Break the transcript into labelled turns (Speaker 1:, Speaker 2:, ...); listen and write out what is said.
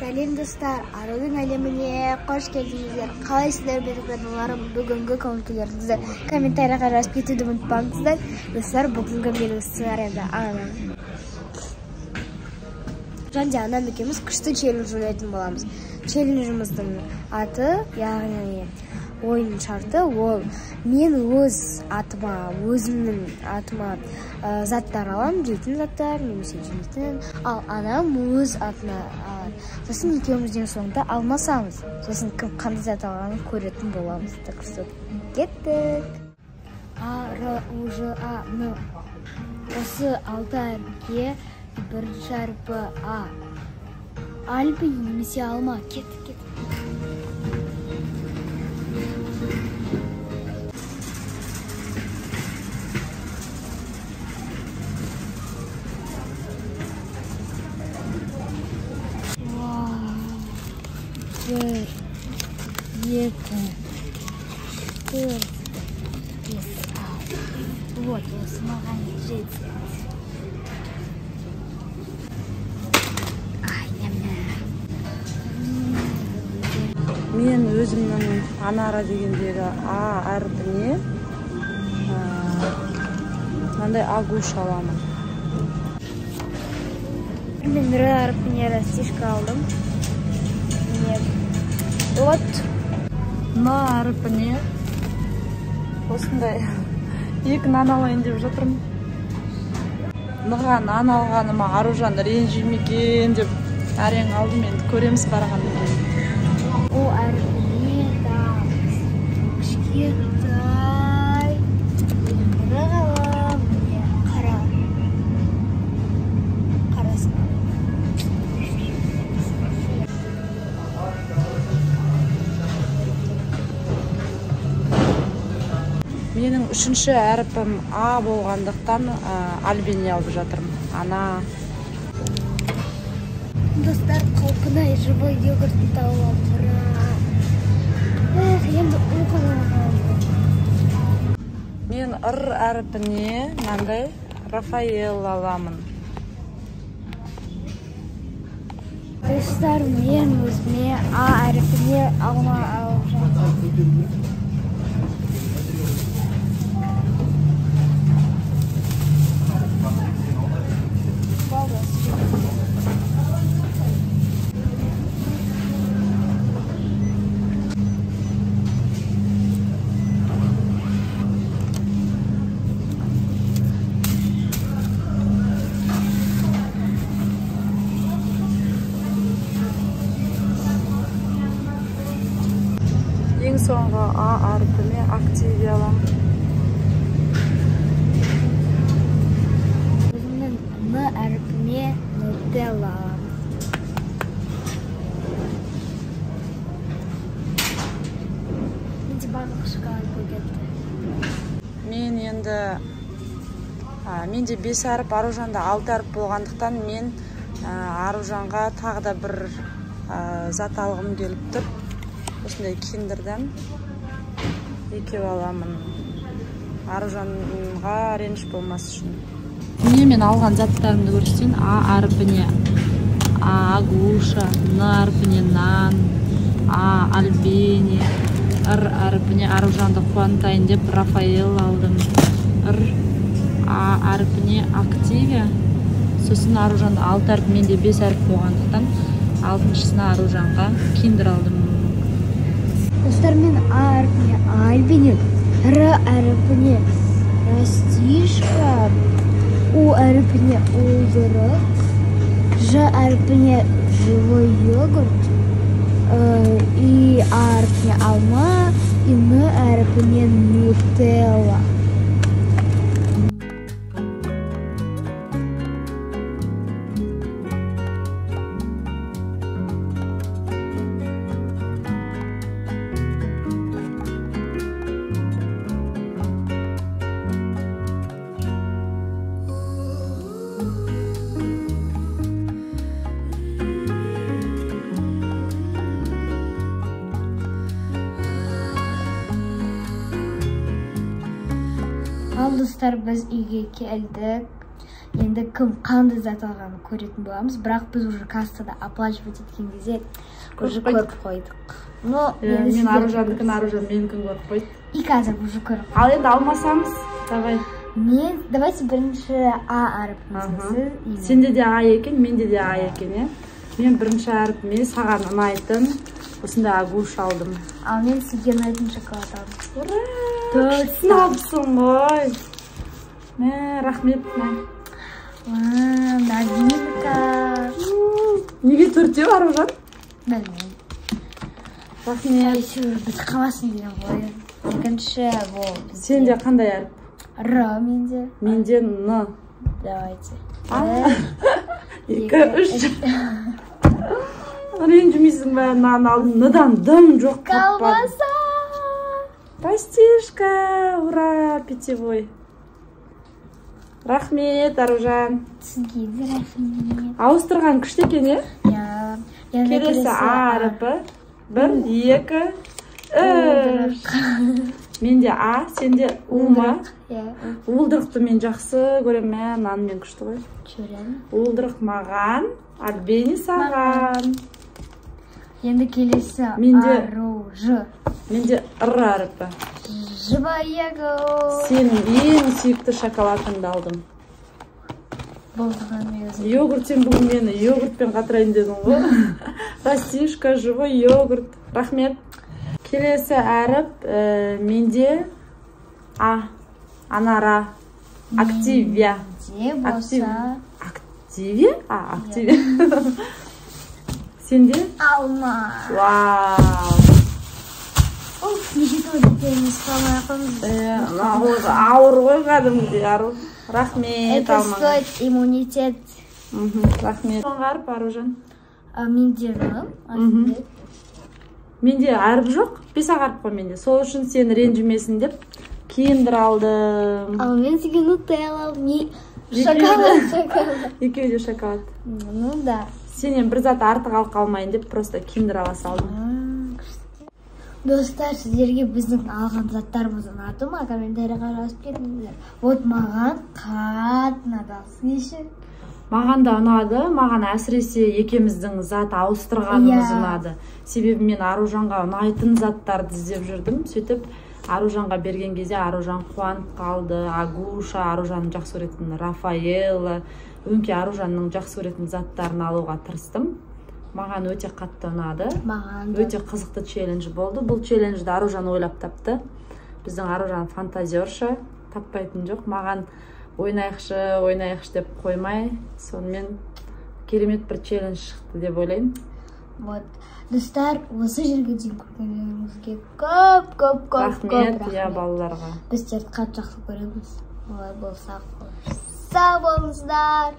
Speaker 1: сәлем достар. Арудың әлеміне қош келдіңіздер. Қалайсыздар менің каналарым бүгінгі көңіл комментарийға жазып кетуді ұмытпаңыздар. Достар бүгінгі менің сценариямда анам және анам екеуміз күшті челлендж ойнайтын боламыз. Челленджіміздің аты яғни ойын шарты. Ол мен өз атыма өзімнің атыма ә, заттар аламын жейтін заттар немесе жемейтін ал анам өз атына алады сосын екеумізден соңында алмасамыз. Сосын кім қандай зат алғанын көретін боламыз. Так что кеттік. А р у ж а н. Осы алты әріпке бірінші әрпі а альпі немесе алма. Кеттік кеттік. Вот осы маған жетеді
Speaker 2: мен өзімнің анара дегендегі а әрпіне мынандай агуш аламын.
Speaker 1: Мен р әрпіне растишка алдым. Міне вот
Speaker 2: н әрпіне осындай екі нан алайын деп жатырмын. Ныға нан алғаныма аружан ренжи ме екен деп әрең алдым. Енді көреміз барғаннан менің үшінші әрпім а болғандықтан ә, альбини алып жатырмын. Ана.
Speaker 1: Достар құлқынай живой йогуртты тауып алдым ура эх енді ұйқым
Speaker 2: мен р әрпіне мынандай рафаэл аламын.
Speaker 1: Достар мен өзіме а әрпіне алма алып жатырмын
Speaker 2: соңғы а әрпіне активия аламын
Speaker 1: өзімнің н әрпіне нутелла. Аламын менде барлық шоколад кетті
Speaker 2: мен енді а, менде бес әріп аружанда алты әріп болғандықтан мен а, аружанға тағы да бір а, зат алғым келіп тұр. Осындай киндерден. Екеу аламын. Аружанға реніш болмас үшін. Міне мен алған заттарымды көрсетейін. А әрпіне агуша н әрпіне нан а альбени р әрпіне аружанды қуантайын деп рафаэл алдым. Р а әрпіне активия сосын аружанды алты әріп менде бес әріп болғандықтан алтыншысына аружанға киндер алдым.
Speaker 1: Достар мен а әрпіне альбини р әрпіне растишка у әрпіне уылдырық ж әрпіне живой йогурт э, и а әрпіне алма и н әрпіне нутелла. Ал достар біз үйге келдік. Енді кім қандай зат алғанын көретін боламыз. Бірақ біз уже кассада оплачивать еткен кезде уже
Speaker 2: Көріп
Speaker 1: қойдық. но
Speaker 2: мен аружандікін аружан менікін көріп қойды
Speaker 1: и қазір уже көріп
Speaker 2: ал енді алмасамыз. Давай.
Speaker 1: Мен давайте бірінші а әріпін мен.
Speaker 2: сенде де а екен менде де а екен иә мен бірінші әрпіме саған ұнайтын осындай агуш алдым.
Speaker 1: Ал мен сізге ұнайтын шоколад алдым.
Speaker 2: Ура! Күштісін алыпсың ғой мә рахмет мә
Speaker 1: Уа, новинка
Speaker 2: неге төртеу аружан
Speaker 1: білмеймін
Speaker 2: рахмет
Speaker 1: әйтеуір бітіп қалмасын деген ғой екінші бұл
Speaker 2: сенде қандай әріп
Speaker 1: р менде
Speaker 2: менде н
Speaker 1: давайте.
Speaker 2: А. Екі үш ренжімейсің ба мынаны алдым ныдан дым жоқ таппадым
Speaker 1: колбаса!
Speaker 2: Растишка, ура, питьевой. Рахмет, Аружан.
Speaker 1: сізге де рахмет
Speaker 2: Ауыстырған күшті екен, е?
Speaker 1: иә
Speaker 2: Келесі А әріпі. Бір, екі, үш. Менде А, сенде У ма?
Speaker 1: иә
Speaker 2: Уылдырықты мен жақсы көремін, мә, мынаны мен күшті ғой.
Speaker 1: жүремін
Speaker 2: Уылдырық маған, Альбени саған.
Speaker 1: енді келесі
Speaker 2: Менде-
Speaker 1: ару ж
Speaker 2: Менде Р әріпі.
Speaker 1: живаего
Speaker 2: Сенің ең сүйікті шоколадыңды алдым. йогурт сен бүгін мені йогуртпен қатырайын дедің ғой растишка живой йогурт рахмет келесі әріп ә, менде а анара активия
Speaker 1: болса
Speaker 2: активия а активия сенде
Speaker 1: алма
Speaker 2: вау
Speaker 1: Неше
Speaker 2: мынау ауыр ғой кәдімгідей ару рахмет
Speaker 1: это иммунитет.
Speaker 2: Рахмет. Соңғы әріп аружан
Speaker 1: менде
Speaker 2: менде әріп жоқ бес ақ әріп қой менде. Сол үшін сен ренжімесін деп киндер алдым.
Speaker 1: Ал мен сізге нутелла
Speaker 2: Екеуі
Speaker 1: шоколад шоколад.
Speaker 2: Екеуі де шоколад.
Speaker 1: Ну да.
Speaker 2: Сенен бір зат артық алып қалмайын деп просто киндер ала салдым.
Speaker 1: Достар сіздерге біздің алған заттарымыз ұнады ма комментарийға жазып кетіңіздер. Вот маған қатты ұнады сізге
Speaker 2: маған да ұнады маған әсіресе екеуміздің зат ауыстырғанымыз
Speaker 1: Иә.
Speaker 2: ұнады. Себебі мен аружанға ұнайтын заттарды іздеп жүрдім сөйтіп аружанға берген кезде аружан қуанып қалды. Агуша аружанның жақсы көретін рафаэлла. Өңкей аружанның жақсы көретін заттарын алуға тырыстым. Маған өте қатты ұнады
Speaker 1: маған
Speaker 2: өте қызықты челлендж болды. Бұл челленджді аружан ойлап тапты. Біздің аружан фантазерша. Таппайтын жоқ. Маған ойнайықшы ойнайықшы деп қоймай сонымен керемет бір челлендж шықты деп ойлаймын.
Speaker 1: Вот. Достар осы жерге дейін көргендеріңізге көп көп көп
Speaker 2: рахмет иә балаларға.
Speaker 1: Біз сіздерді қатты жақсы көреміз. Олай болса сау болыңыздар.